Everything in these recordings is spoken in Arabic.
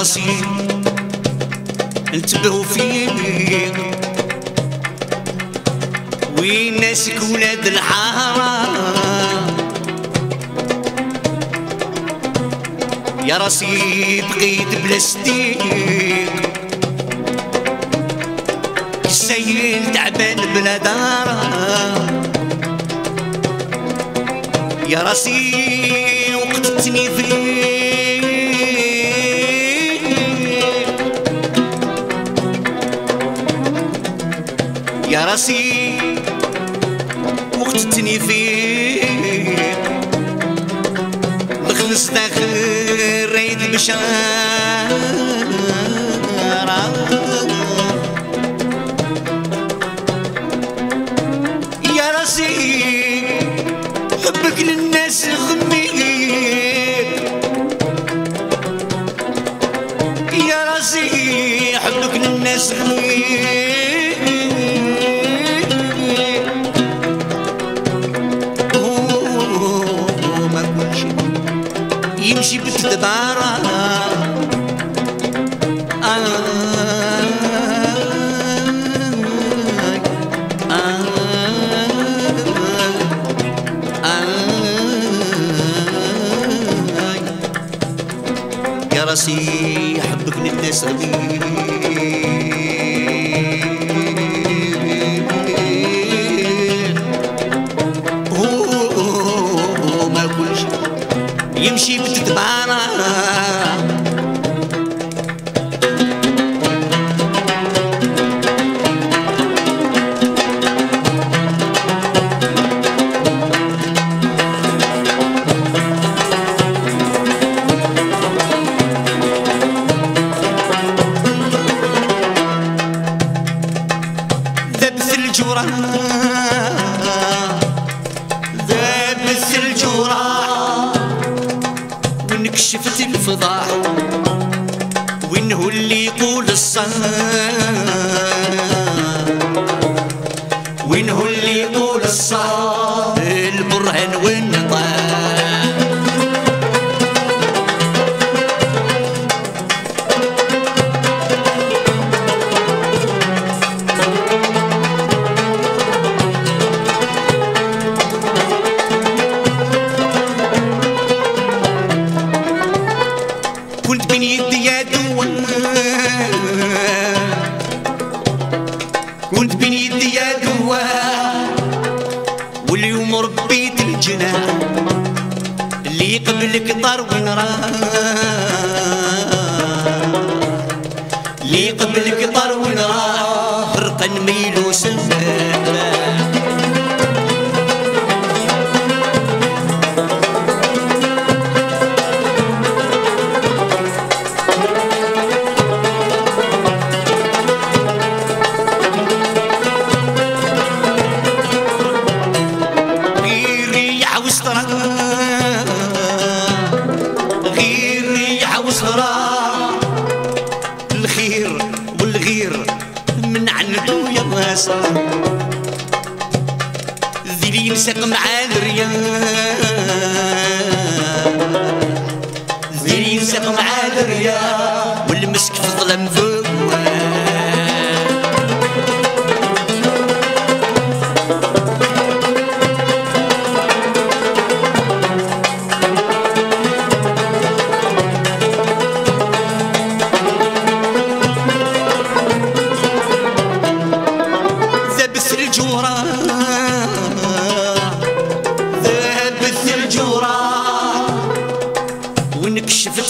راسي. انتبهوا فيك وين ناسك ولاد الحرام يا راسي بقيت بلاستيك السيل تعبان بلا دار يا راسي وقتتني فيك. يا راسي وقتتني فيك مخلص داخل ريد البشارة راسي حبك غبير هو ما يمشي بالتدبارة الفضاح وينه اللي يقول الصح وينه اللي يقول الصح البرهان والنطاح كنت بين يدي يا دوان واليوم ربيت الجناح اللي قبلك طار وين راه اللي قبلك طار وين راه فرقا ميلو سلام ريح وسطرة الخير والغير من عنده يا راسا ذي ينسق مع الريال ذي ينسق مع الريال والمسك في الظلم ذوال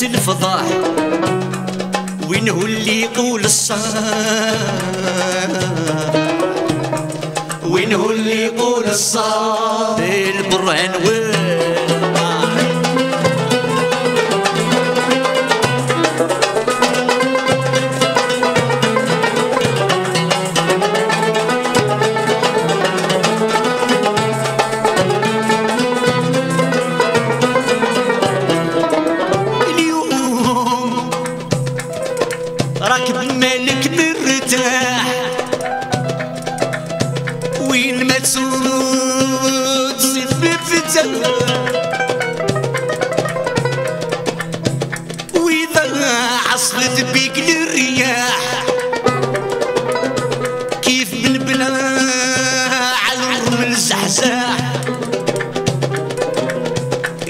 الفضاح وين هو اللي يقول الصح. وين هو اللي يقول الصح. البرهان والبحر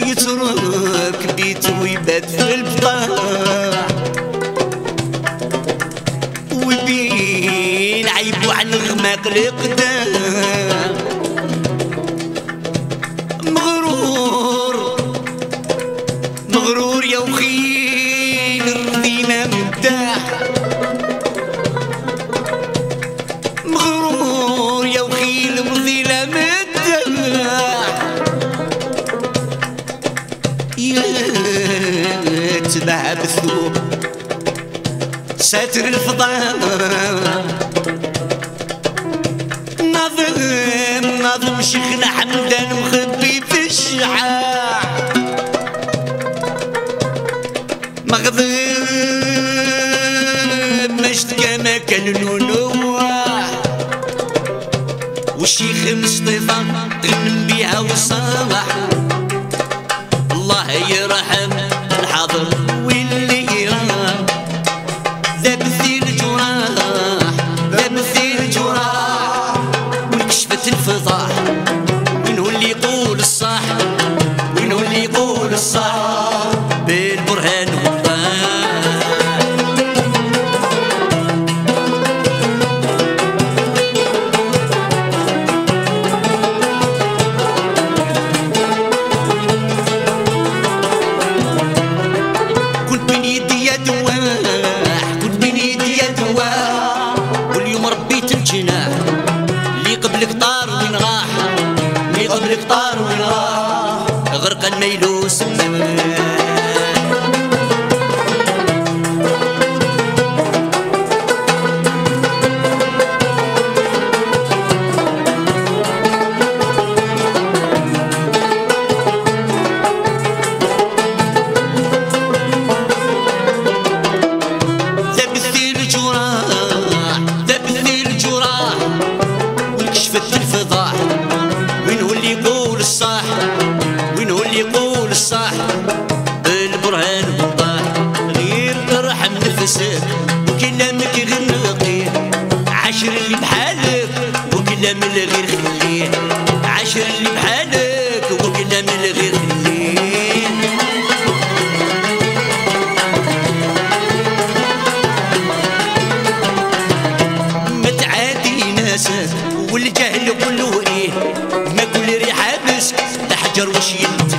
يترك بيت ويبات في البطاح وبين عيبو عن غماق اللي مغرور مغرور يا وخيل رضينا مداح لها بالثوب ستر الفضاء نظم نظم شيخنا حمدان مخبي في الشعاع مغضب مشتكى ما كان نواح والشيخ مصطفى غنم بيها وصالح. الله يرحم الحاضر. وين راح؟ مي غبر قطار وين راح؟ غرق الميلوس وكنا من غير خليه عاشر اللي بحالك وكنا من غير ما تعادي ناس والجهل كله إيه؟ ما كل ريحة بس تحجر وش يلقى